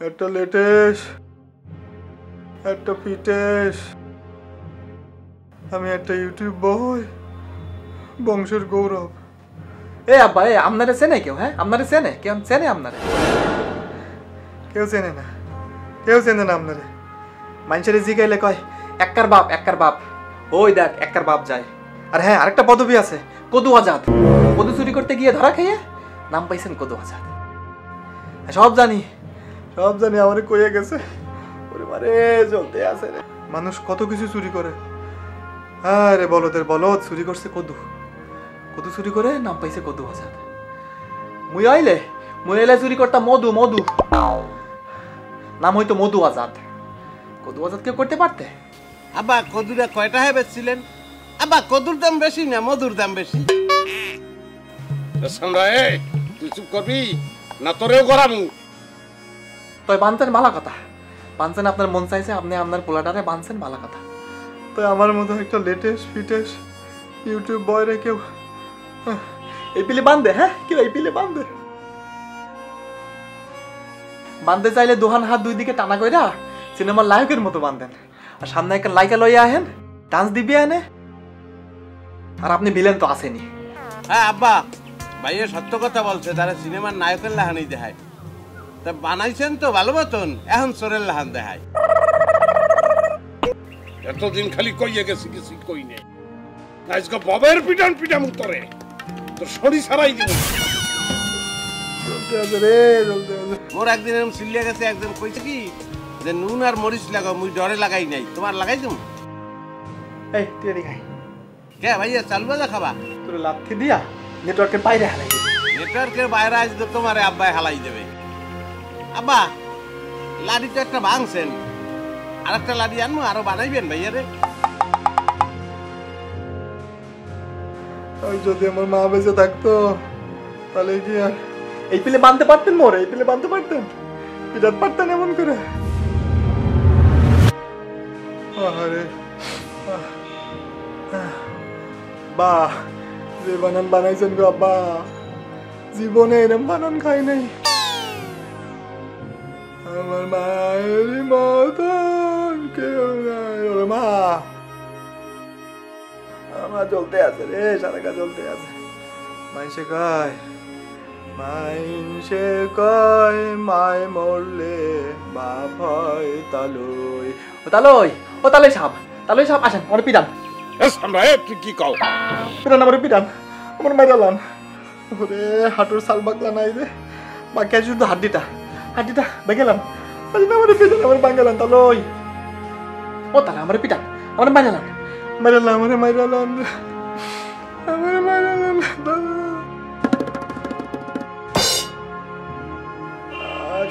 একটা লেটেস একটা ফিটেস আমি একটা ইউটিউব বই বংশের গৌরব। এ আব্বা এ আপনারে চেনে কেউ হ্যাঁ? আপনারে চেনে? কেউ চেনে আপনারে? কেউ চেনে না। কেউ চেনে না আপনারে। মানুষের জিগাইলে কয় এক্কার বাপ এক্কার বাপ। ওই দেখ এক্কার বাপ যায়। আর হ্যাঁ আরেকটা পদবি আছে কদু আজাদ কদু চুরি করতে গিয়ে ধরা খেয়ে নাম পাইছেন কদু আজাদ সব জানি। সব জানি আমারে কইয়া গেছে। পরিবারে জ্বলতে আছে রে। মানুষ কত কিছু চুরি করে। আরে বলদের বলদ চুরি করছে কদু। কদু চুরি করে নাম পাইছে কদু আজাদ। মুই আইলে মুই আইলে চুরি করতাম মধু মধু। নাম হইতো মধু আজাদ। কদু আজাদ কেউ করতে পারতে? আবা কদুরা কয়টা হয়ে বেচছিলেন? আব্বা কদুর দাম বেশি না মধুর দাম বেশি? তুই চুপ করবি? না তোরেও করামু তবে বানছেন ভালো কথা। বানছেন আপনার মন চাইছে আপনি আপনার পোলাটারে বানছেন ভালো কথা। তো আমার মতো একটা লেটেস্ট ফিটেস্ট ইউটিউব বয় রে কেউ এই পিলে বান্ধে হ্যাঁ কেউ এই পিলে বান্ধে বান্ধতে চাইলে দুহান হাত দুই দিকে টানা কইরা সিনেমার লায়কের মতো বান্ধেন আর সামনে একটা লাইকা লইয়া আহেন ডান্স দিবি আনে। আর আপনি ভিলেন তো আসেনি হ্যাঁ আব্বা ভাইয়া সত্য কথা বলছে তারা সিনেমার নায়কের লাহানি দেখায়। তা বানাইছেন তো ভালো মতন। এখন চোরের লাহান দেখায়। এতদিন খালি কইয়ে গেছি কিছু কই নে আজকে ববের পিটান পিটাম উত্তরে। তোর শরীর সারাই দিব। মোর একদিন এরকম সিলিয়া গেছে একজন কইছে কি যে নুন আর মরিচ লাগাও মুই ডরে লাগাই নাই। তোমার লাগাই তুমি এই তুই আয়। কে ভাইয়া চালু বাজা খাবা? তোর লাথি দিয়া নেটওয়ার্কের বাইরে হালাই নেটওয়ার্কের বাইরে আসবে তোমারে আব্বাই হালাই দেবে। আব্বা লাডি তো একটা ভাঙছেন। আর একটা লাডি আনব আরও বানাইবেন ভাইয়া রে আর যদি আমার মা বেঁচে থাকতো তাহলে কি আর? এই পিলে বানতে পারতেন মোরে এই পিলে বানতে পারতেন। পিটাত পারতেন এমন করে। আরে বাহ যে বানান বানাইছেন গো আব্বা। জীবনে এরম বানান খাই নাই। আমার মায়ের মতন কেউ নাই। মা! আমার চলতে আছে রে সারাকা চলতে আছে। মাইসে কয় মাইনসে কয় মায় মরলে বাপ হয় তালুই। ও তালই ও তালই সাপ তালই সাপ আসেন আমার তুই কি কও? পিটান আমার পিটান আমার মাইরালান ওরে হাঁটুর সাল বাকলা নাই রে। বাকি আছে শুধু হাড্ডিটা। হাড্ডিটা বেগেলাম হাড্ডিটা আমার পিটান আমার বাঙ্গালান তালই ও তাহলে আমার পিটান আমার বানালাম মাইরালাম আমার মাইরালান আমার মাইরালান দাদা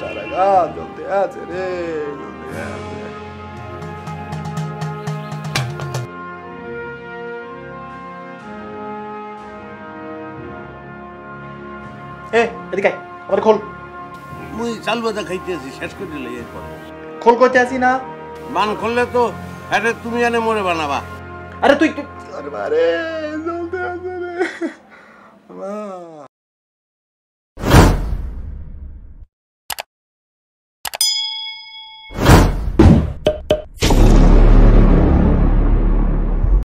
সারা গা চলতে আছে রে চলতে আছে এ এদিকে আয়, আমার খোল মুই চাল বাজা খাইতেছি শেষ করে দিলে এরপর খোল করতে আসি না? মান করলে তো আরে তুমি জানে মরে বানাবা। আরে তুই তুই আরে